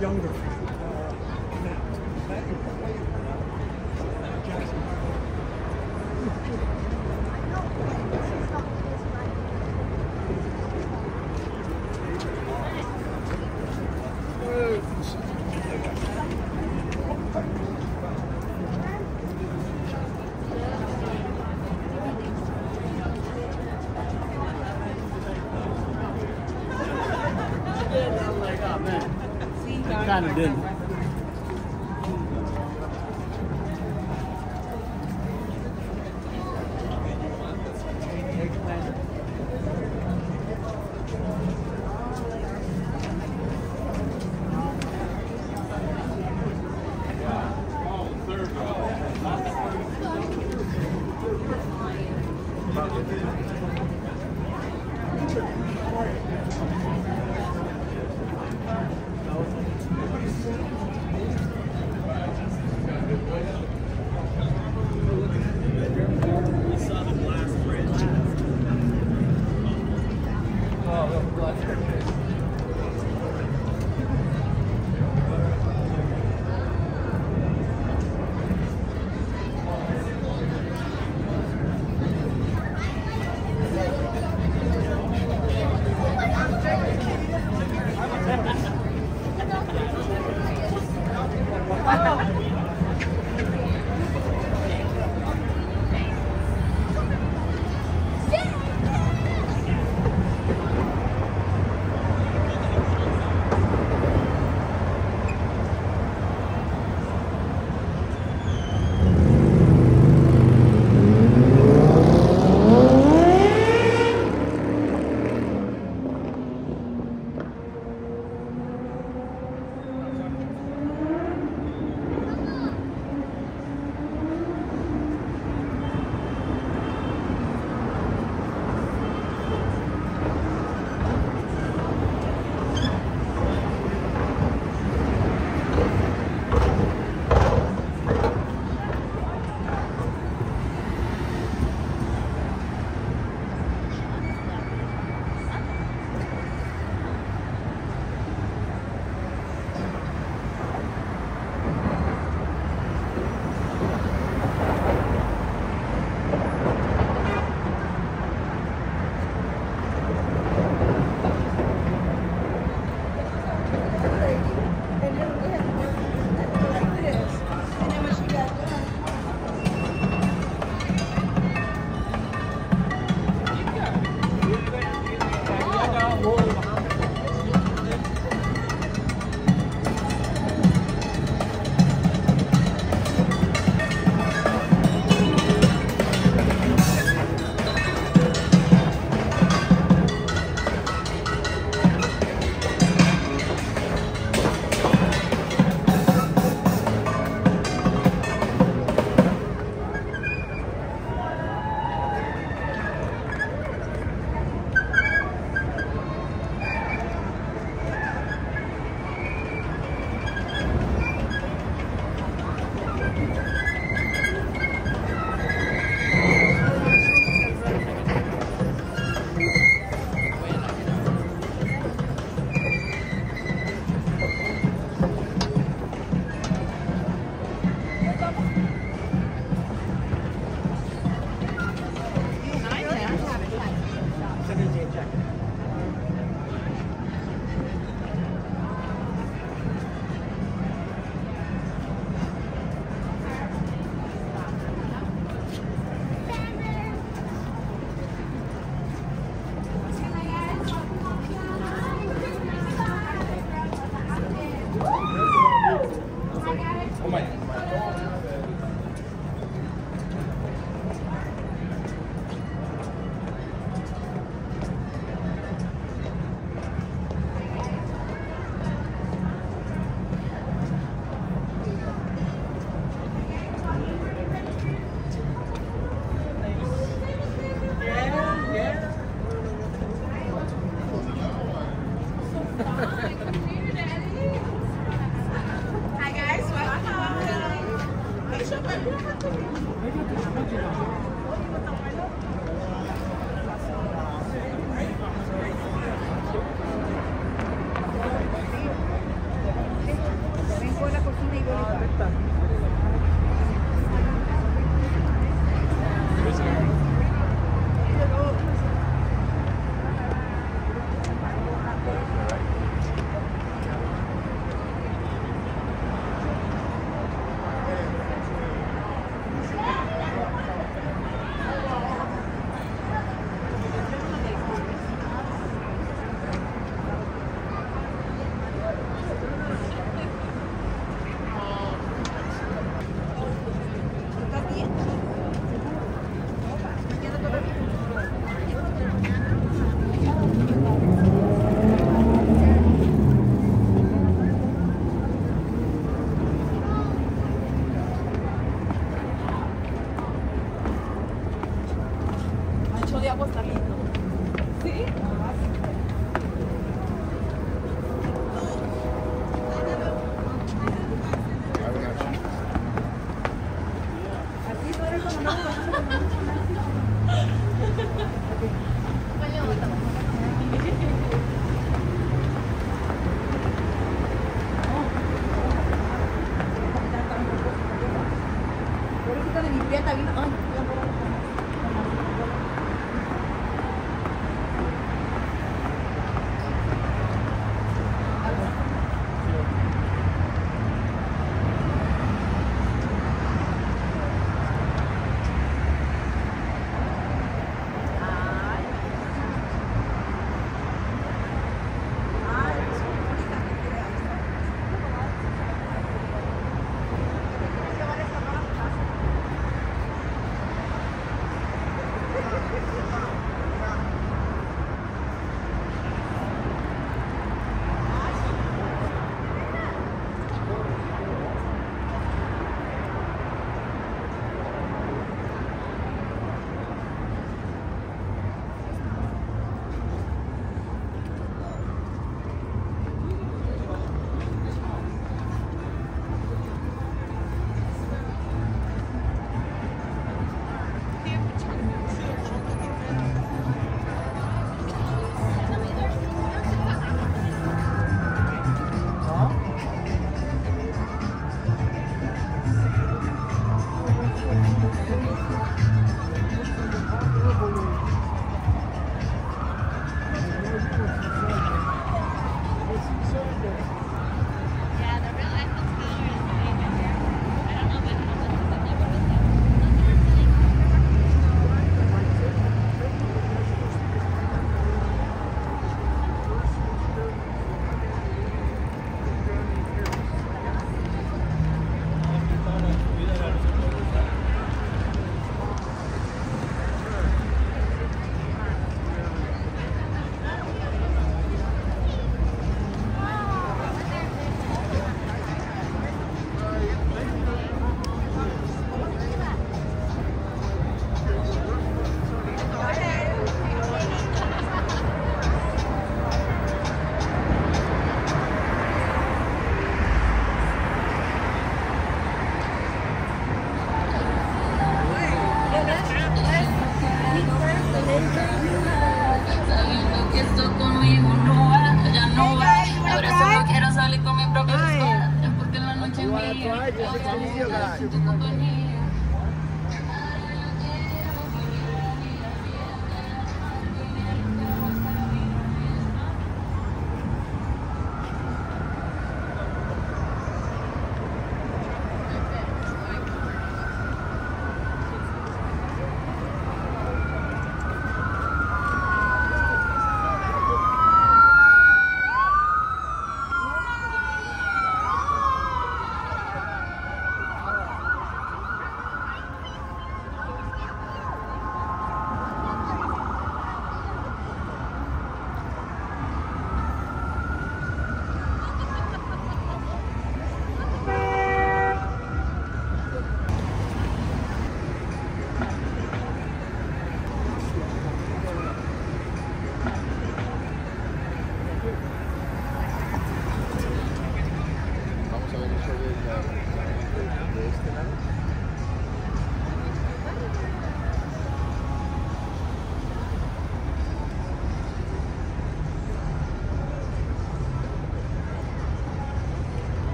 younger Kind